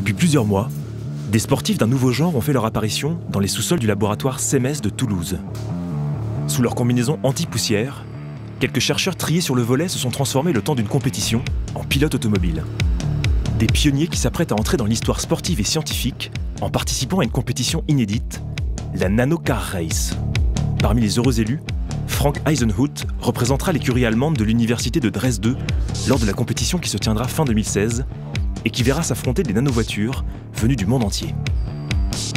Depuis plusieurs mois, des sportifs d'un nouveau genre ont fait leur apparition dans les sous-sols du laboratoire CMS de Toulouse. Sous leur combinaison anti-poussière, quelques chercheurs triés sur le volet se sont transformés le temps d'une compétition en pilotes automobiles. Des pionniers qui s'apprêtent à entrer dans l'histoire sportive et scientifique en participant à une compétition inédite, la Nano Car Race. Parmi les heureux élus, Frank Eisenhut représentera l'écurie allemande de l'université de Dresde lors de la compétition qui se tiendra fin 2016 et qui verra s'affronter des nanovoitures venues du monde entier.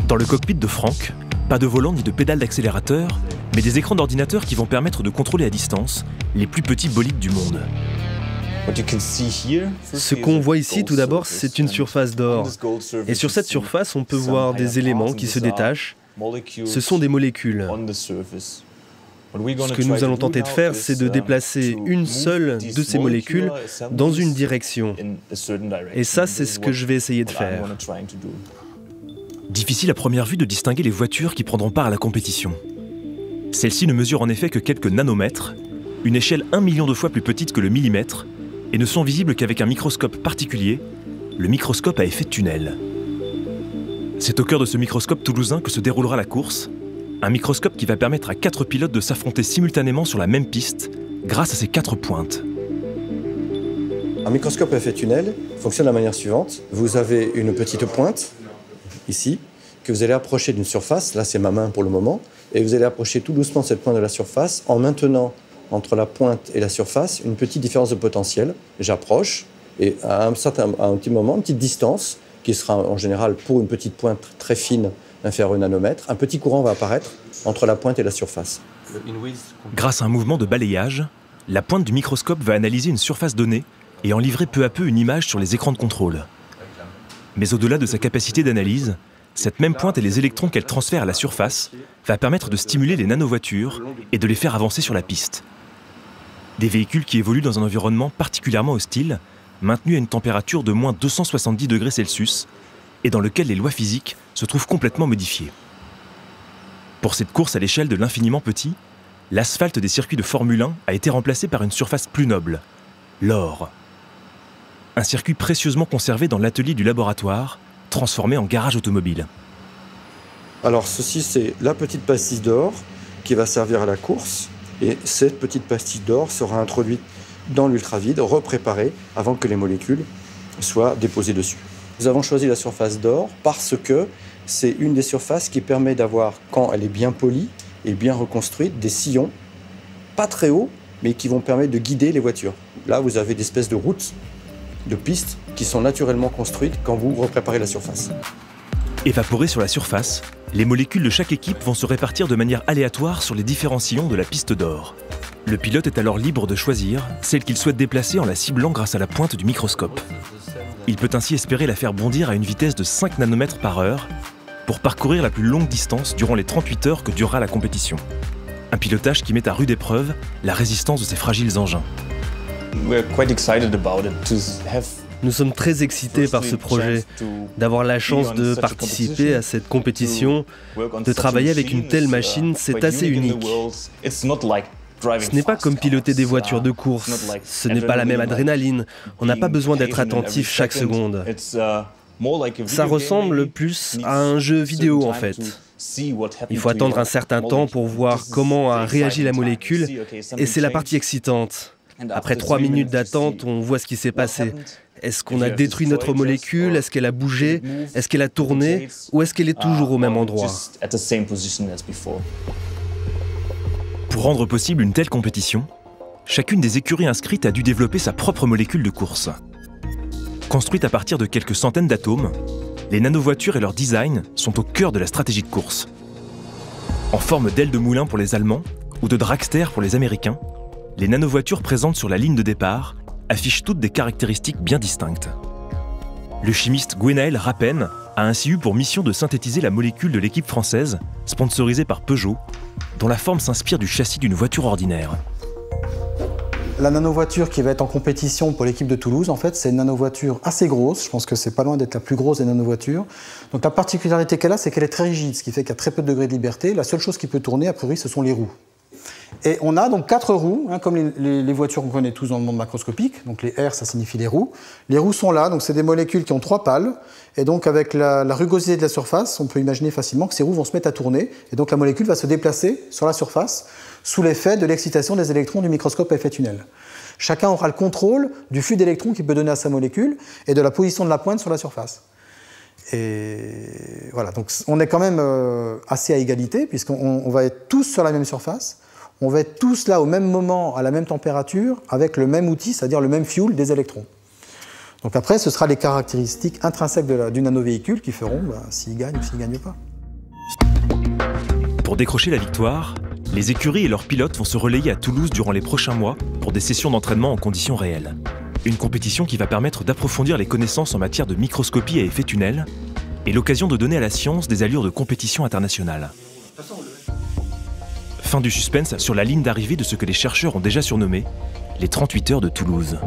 Dans le cockpit de Frank, pas de volant ni de pédale d'accélérateur, mais des écrans d'ordinateur qui vont permettre de contrôler à distance les plus petits bolides du monde. Ce qu'on voit ici, tout d'abord, c'est une surface d'or. Et sur cette surface, on peut voir des éléments qui se détachent. Ce sont des molécules. Ce que nous allons tenter de faire, c'est de déplacer une seule de ces molécules dans une direction. Et ça, c'est ce que je vais essayer de faire. Difficile à première vue de distinguer les voitures qui prendront part à la compétition. Celles-ci ne mesurent en effet que quelques nanomètres, une échelle un million de fois plus petite que le millimètre, et ne sont visibles qu'avec un microscope particulier, le microscope à effet tunnel. C'est au cœur de ce microscope toulousain que se déroulera la course, un microscope qui va permettre à quatre pilotes de s'affronter simultanément sur la même piste grâce à ces quatre pointes. Un microscope effet tunnel fonctionne de la manière suivante. Vous avez une petite pointe, ici, que vous allez approcher d'une surface. Là, c'est ma main pour le moment. Et vous allez approcher tout doucement cette pointe de la surface en maintenant entre la pointe et la surface une petite différence de potentiel. J'approche et à un, certain, à un petit moment, une petite distance, qui sera en général pour une petite pointe très fine, nanomètre, un petit courant va apparaître entre la pointe et la surface. Grâce à un mouvement de balayage, la pointe du microscope va analyser une surface donnée et en livrer peu à peu une image sur les écrans de contrôle. Mais au-delà de sa capacité d'analyse, cette même pointe et les électrons qu'elle transfère à la surface va permettre de stimuler les nanovoitures et de les faire avancer sur la piste. Des véhicules qui évoluent dans un environnement particulièrement hostile, maintenu à une température de moins 270 degrés Celsius, et dans lequel les lois physiques se trouvent complètement modifiées. Pour cette course à l'échelle de l'infiniment petit, l'asphalte des circuits de Formule 1 a été remplacé par une surface plus noble, l'or. Un circuit précieusement conservé dans l'atelier du laboratoire, transformé en garage automobile. Alors ceci, c'est la petite pastille d'or qui va servir à la course. Et cette petite pastille d'or sera introduite dans l'ultravide, repréparée avant que les molécules soient déposées dessus. Nous avons choisi la surface d'or parce que c'est une des surfaces qui permet d'avoir, quand elle est bien polie et bien reconstruite, des sillons, pas très hauts, mais qui vont permettre de guider les voitures. Là, vous avez des espèces de routes, de pistes qui sont naturellement construites quand vous repréparez la surface. Évaporées sur la surface, les molécules de chaque équipe vont se répartir de manière aléatoire sur les différents sillons de la piste d'or. Le pilote est alors libre de choisir celle qu'il souhaite déplacer en la ciblant grâce à la pointe du microscope. Il peut ainsi espérer la faire bondir à une vitesse de 5 nanomètres par heure pour parcourir la plus longue distance durant les 38 heures que durera la compétition. Un pilotage qui met à rude épreuve la résistance de ces fragiles engins. Nous sommes très excités par ce projet, d'avoir la chance de participer à cette compétition, de travailler avec une telle machine, c'est assez unique. Ce n'est pas comme piloter des voitures de course, ce n'est pas la même adrénaline, on n'a pas besoin d'être attentif chaque seconde. Ça ressemble plus à un jeu vidéo en fait. Il faut attendre un certain temps pour voir comment a réagi la molécule. et c'est la partie excitante. Après trois minutes d'attente, on voit ce qui s'est passé. Est-ce qu'on a détruit notre molécule? Est-ce qu'elle a bougé? Est-ce qu'elle a tourné? Ou est-ce qu'elle est toujours au même endroit? Pour rendre possible une telle compétition, chacune des écuries inscrites a dû développer sa propre molécule de course. Construite à partir de quelques centaines d'atomes, les nanovoitures et leur design sont au cœur de la stratégie de course. En forme d'aile de moulin pour les Allemands ou de dragster pour les Américains, les nanovoitures présentes sur la ligne de départ affichent toutes des caractéristiques bien distinctes. Le chimiste Gwenaël Rappen a ainsi eu pour mission de synthétiser la molécule de l'équipe française, sponsorisée par Peugeot, dont la forme s'inspire du châssis d'une voiture ordinaire. La nanovoiture qui va être en compétition pour l'équipe de Toulouse, en fait, c'est une nanovoiture assez grosse. Je pense que c'est pas loin d'être la plus grosse des nanovoitures. Donc la particularité qu'elle a, c'est qu'elle est très rigide, ce qui fait qu'il a très peu de degrés de liberté. La seule chose qui peut tourner, a priori, ce sont les roues. Et on a donc quatre roues, hein, comme les, voitures qu'on connaît tous dans le monde macroscopique. Donc les R, ça signifie les roues. Les roues sont là, donc c'est des molécules qui ont trois pales. Et donc avec la, rugosité de la surface, on peut imaginer facilement que ces roues vont se mettre à tourner. Et donc la molécule va se déplacer sur la surface sous l'effet de l'excitation des électrons du microscope à effet tunnel. Chacun aura le contrôle du flux d'électrons qu'il peut donner à sa molécule et de la position de la pointe sur la surface. Et voilà, donc on est quand même euh, assez à égalité, puisqu'on va être tous sur la même surface, on va être tous là au même moment, à la même température, avec le même outil, c'est-à-dire le même fuel des électrons. Donc après, ce sera les caractéristiques intrinsèques du nanovéhicule qui feront bah, s'il gagne ou s'il ne gagne pas. Pour décrocher la victoire, les écuries et leurs pilotes vont se relayer à Toulouse durant les prochains mois pour des sessions d'entraînement en conditions réelles. Une compétition qui va permettre d'approfondir les connaissances en matière de microscopie à effet tunnel et l'occasion de donner à la science des allures de compétition internationale. Fin du suspense sur la ligne d'arrivée de ce que les chercheurs ont déjà surnommé les 38 heures de Toulouse.